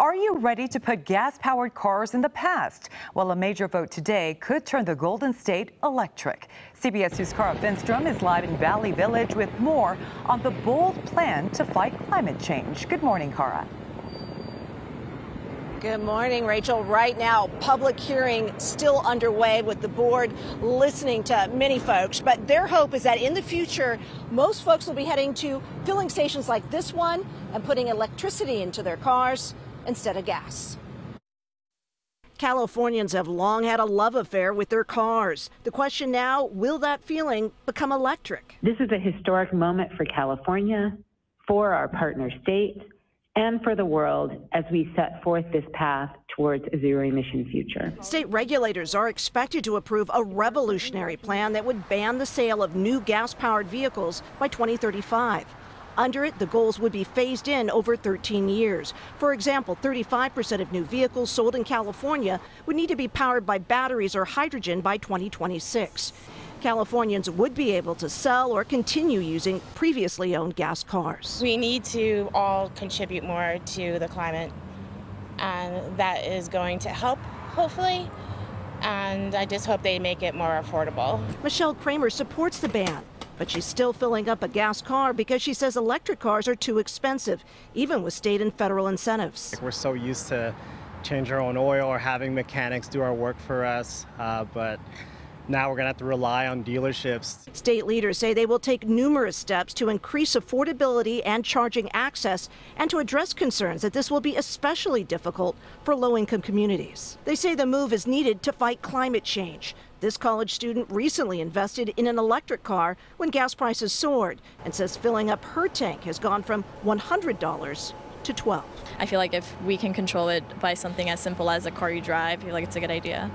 Are you ready to put gas powered cars in the past? Well, a major vote today could turn the Golden State electric. CBS News' Kara Finnstrom is live in Valley Village with more on the bold plan to fight climate change. Good morning, Kara. Good morning, Rachel. Right now, public hearing still underway with the board listening to many folks. But their hope is that in the future, most folks will be heading to filling stations like this one and putting electricity into their cars instead of gas. Californians have long had a love affair with their cars. The question now will that feeling become electric? This is a historic moment for California, for our partner states, and for the world as we set forth this path towards a zero emission future. State regulators are expected to approve a revolutionary plan that would ban the sale of new gas powered vehicles by 2035. Under it, the goals would be phased in over 13 years. For example, 35% of new vehicles sold in California would need to be powered by batteries or hydrogen by 2026. Californians would be able to sell or continue using previously owned gas cars. We need to all contribute more to the climate, and that is going to help, hopefully. And I just hope they make it more affordable. Michelle Kramer supports the ban but she's still filling up a gas car because she says electric cars are too expensive, even with state and federal incentives. We're so used to change our own oil or having mechanics do our work for us, uh, but now we're going to have to rely on dealerships. State leaders say they will take numerous steps to increase affordability and charging access and to address concerns that this will be especially difficult for low income communities. They say the move is needed to fight climate change. This college student recently invested in an electric car when gas prices soared and says filling up her tank has gone from $100 to 12. I feel like if we can control it by something as simple as a car you drive, I feel like it's a good idea.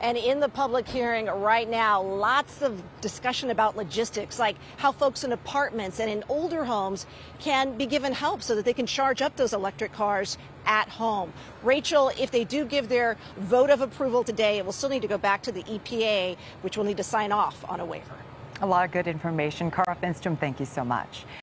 And in the public hearing right now, lots of discussion about logistics, like how folks in apartments and in older homes can be given help so that they can charge up those electric cars at home. Rachel, if they do give their vote of approval today, it will still need to go back to the EPA, which will need to sign off on a waiver. A lot of good information. Kara Finnstrom, thank you so much.